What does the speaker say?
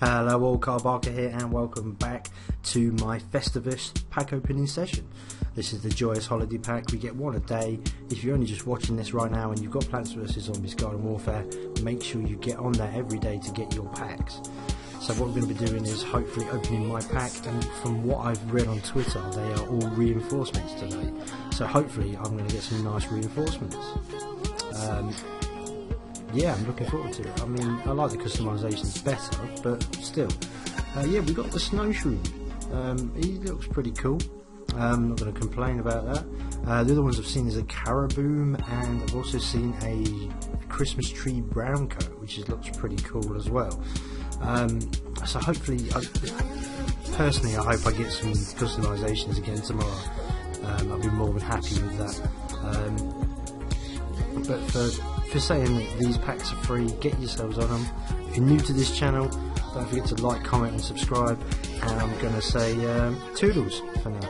Hello all, Carl Barker here and welcome back to my Feastivus pack opening session. This is the Joyous Holiday Pack, we get one a day. If you're only just watching this right now and you've got Plants vs Zombies Garden Warfare, make sure you get on there every day to get your packs. So what we're going to be doing is hopefully opening my pack and from what I've read on Twitter they are all reinforcements today. So hopefully I'm going to get some nice reinforcements. Um, yeah, I'm looking forward to it. I mean, I like the customisations better, but still. Uh, yeah, we got the snowshoe. Um, he looks pretty cool. I'm not going to complain about that. Uh, the other ones I've seen is a Caraboom, and I've also seen a Christmas tree brown coat, which is, looks pretty cool as well. Um, so hopefully, I, personally, I hope I get some customisations again tomorrow. Um, I'll be more than happy with that. Um, but for, for saying that these packs are free, get yourselves on them. If you're new to this channel, don't forget to like, comment and subscribe. And I'm going to say um, toodles for now.